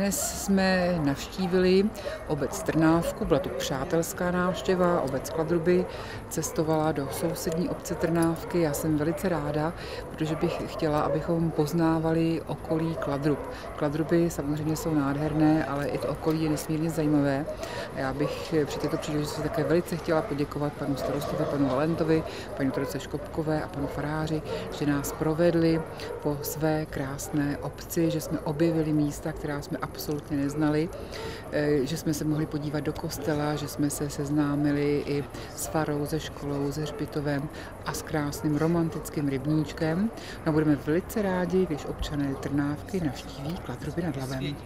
Dnes jsme navštívili obec Trnávku, byla to přátelská návštěva, obec Kladruby, cestovala do sousední obce Trnávky. Já jsem velice ráda, protože bych chtěla, abychom poznávali okolí Kladrub. Kladruby samozřejmě jsou nádherné, ale i to okolí je nesmírně zajímavé. Já bych při této příležitosti také velice chtěla poděkovat panu starostovi, panu Valentovi, paní Troce Škopkové a panu faráři, že nás provedli po své krásné obci, že jsme objevili místa, která jsme absolutně neznali, eh, že jsme se mohli podívat do kostela, že jsme se seznámili i s farou, ze školou, se hřbitovem a s krásným romantickým rybníčkem. No budeme velice rádi, když občané Trnávky navštíví Kladruby nad Labem.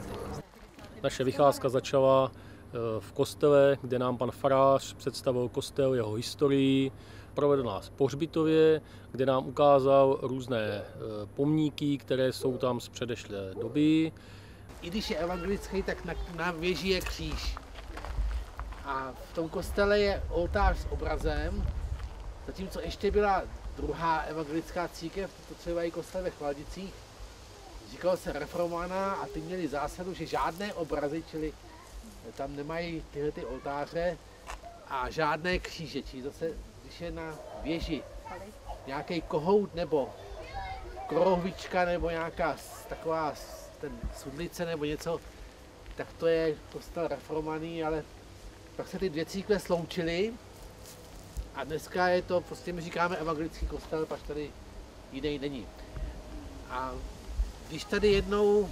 Naše vycházka začala eh, v kostele, kde nám pan farář představil kostel, jeho historii, provedl nás po hřbitově, kde nám ukázal různé eh, pomníky, které jsou tam z předešlé doby. I když je evangelický, tak na, na věži je kříž. A v tom kostele je oltář s obrazem, zatímco ještě byla druhá evangelická církev, to třeba i kostel ve Chvaldicích, říkalo se reformovaná a ty měli zásadu, že žádné obrazy, čili tam nemají tyhle ty oltáře a žádné kříže, čili zase, když je na věži nějaký kohout nebo korohvička nebo nějaká taková ten sudlice nebo něco, tak to je kostel reformovaný, ale pak se ty dvě církve sloučily a dneska je to, prostě my říkáme evangelický kostel, pak tady jiný není. A když tady jednou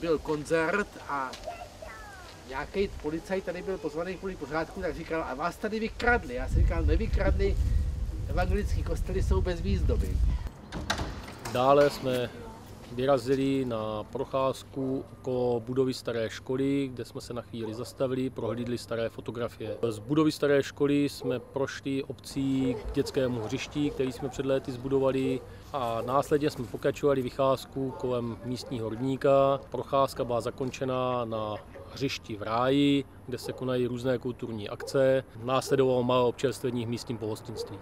byl koncert a nějaký policajt tady byl pozvaný kvůli pořádku, tak říkal, a vás tady vykradli. Já jsem říkal, nevykradli, evangelický kostely jsou bez výzdoby. Dále jsme vyrazili na procházku okolo budovy staré školy, kde jsme se na chvíli zastavili, prohlídli staré fotografie. Z budovy staré školy jsme prošli obcí k dětskému hřišti, který jsme před léty zbudovali a následně jsme pokračovali vycházku kolem místního rybníka. Procházka byla zakončena na hřišti v ráji, kde se konají různé kulturní akce. Následovalo malé občerstvení v místním pohostinství.